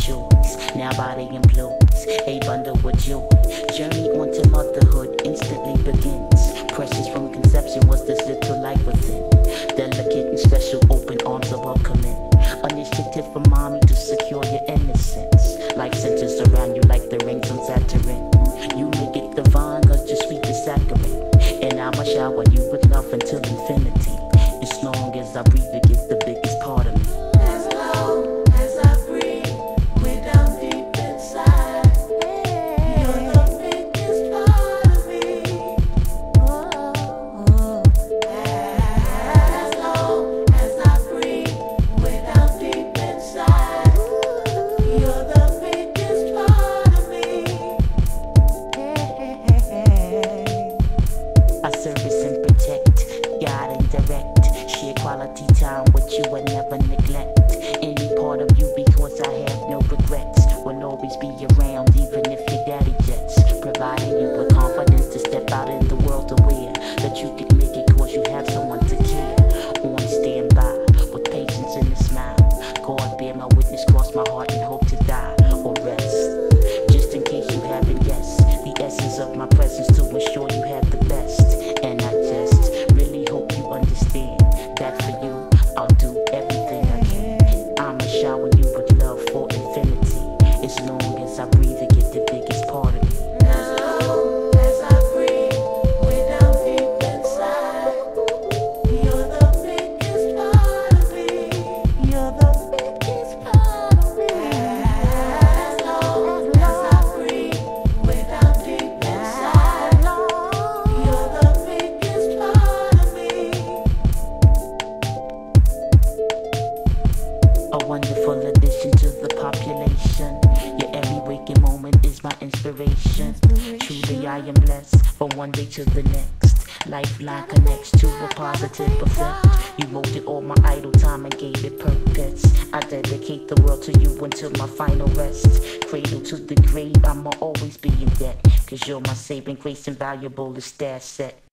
Jewels Now body implodes, a bundle with jewels. Journey onto motherhood instantly begins. Precious from conception was this little life within. Delicate and special, open arms are welcoming. Initiative for mommy to secure your innocence. Life centers around you like the rings quality time which you would never neglect any part of you because I have no regrets. Will always be around even when you. from one day to the next. life like connects to a positive effect. You molded all my idle time and gave it purpose. I dedicate the world to you until my final rest. Cradle to the grave, I'ma always be in debt. Cause you're my saving grace, invaluable, it's that set.